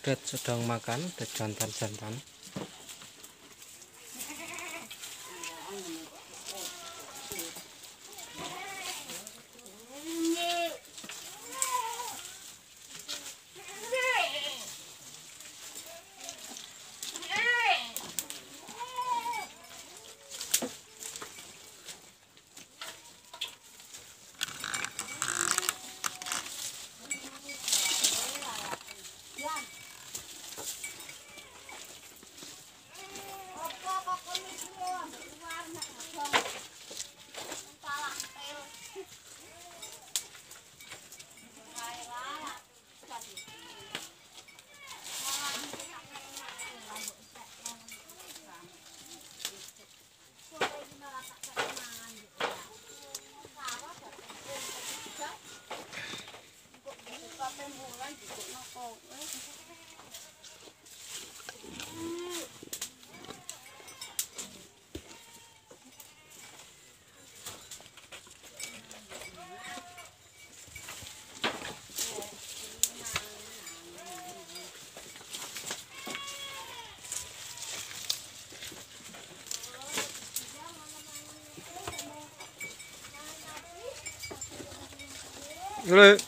Dad sedang makan, Dad jantan-jantan. Rồi.